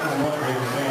And what they say